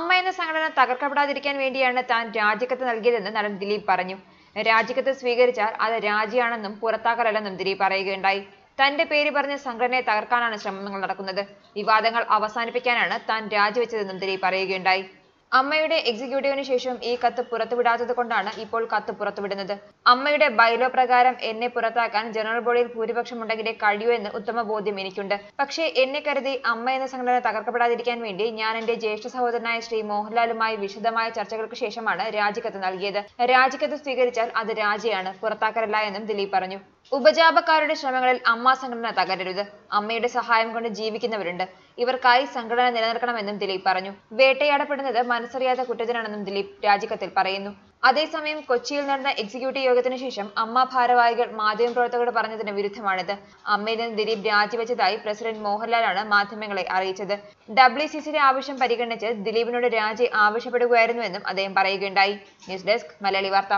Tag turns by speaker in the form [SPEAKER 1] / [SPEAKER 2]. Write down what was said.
[SPEAKER 1] അമ്മ എന്ന സംഘടന തകർക്കപ്പെടാതിരിക്കാൻ വേണ്ടിയാണ് താൻ രാജിക്കത്ത് നൽകിയതെന്ന് നടൻ ദിലീപ് പറഞ്ഞു. രാജിക്കത്ത് സ്വീകരിച്ചാൽ അത് രാജിയാണെന്നും പുറത്താക്കലല്ലെന്നും ദിലീപ് പറയുകയുണ്ടായി. തന്റെ പേര് പറഞ്ഞ് സംഘടനയെ തകർക്കാനാണ് ശ്രമങ്ങൾ നടക്കുന്നത്. വിവാദങ്ങൾ അവസാനിപ്പിക്കാനാണ് താൻ രാജിവെച്ചതെന്നും ദിലീപ് പറയുകയുണ്ടായി. അമ്മയുടെ എക്സിക്യൂട്ടീവിന് ശേഷം ഈ കത്ത് പുറത്തുവിടാത്തത് കൊണ്ടാണ് ഇപ്പോൾ കത്ത് പുറത്തുവിടുന്നത്. അമ്മയുടെ ബൈലോ പ്രകാരം എന്നെ പുറത്താക്കാൻ ജനറൽ ബോഡിയിൽ ഭൂരിപക്ഷം ഉണ്ടെങ്കിലേ കഴിയൂ എന്ന് ഉത്തമ ബോധ്യം എനിക്കുണ്ട്. പക്ഷേ എന്നെ കരുതി അമ്മ എന്ന സംഘടന തകർക്കപ്പെടാതിരിക്കാൻ വേണ്ടി ഞാൻ എന്റെ ജ്യേഷ്ഠ സഹോദരനായ ശ്രീ മോഹൻലാലുമായി വിശദമായ ചർച്ചകൾക്ക് ശേഷമാണ് രാജിക്കത്ത് നൽകിയത്. രാജിക്കത്ത് സ്വീകരിച്ചാൽ അത് രാജിയാണ് പുറത്താക്കലല്ല എന്നും ദിലീപ് പറഞ്ഞു. ഉപജാപക്കാരുടെ ശ്രമങ്ങളിൽ അമ്മാ സംഘടന തകരരുത്. അമ്മയുടെ സഹായം കൊണ്ട് ജീവിക്കുന്നവരുണ്ട്. ഇവർക്കായി സംഘടന നിലനിർത്തണമെന്നും ദിലീപ് പറഞ്ഞു. വേട്ടയാടപ്പെടുന്നത് മനസ്സറിയാത്ത കുറ്റത്തിനാണെന്നും ദിലീപ് രാജിക്കത്തിൽ പറയുന്നു. അതേസമയം കൊച്ചിയിൽ നടന്ന എക്സിക്യൂട്ടീവ് യോഗത്തിന് ശേഷം അമ്മ ഭാരവാഹികൾ മാധ്യമപ്രവർത്തകരോട് പറഞ്ഞതിന് വിരുദ്ധമാണിത്. അമ്മയിൽ നിന്ന് ദിലീപ് രാജിവെച്ചതായി പ്രസിഡന്റ് മോഹൻലാലാണ് മാധ്യമങ്ങളെ അറിയിച്ചത്. ഡബ്ല്യു സി സിയുടെ ആവശ്യം പരിഗണിച്ച് ദിലീപിനോട് രാജി ആവശ്യപ്പെടുകയായിരുന്നുവെന്നും അദ്ദേഹം പറയുകയുണ്ടായി. ന്യൂസ് ഡെസ്ക് മലയാളി വാർത്ത.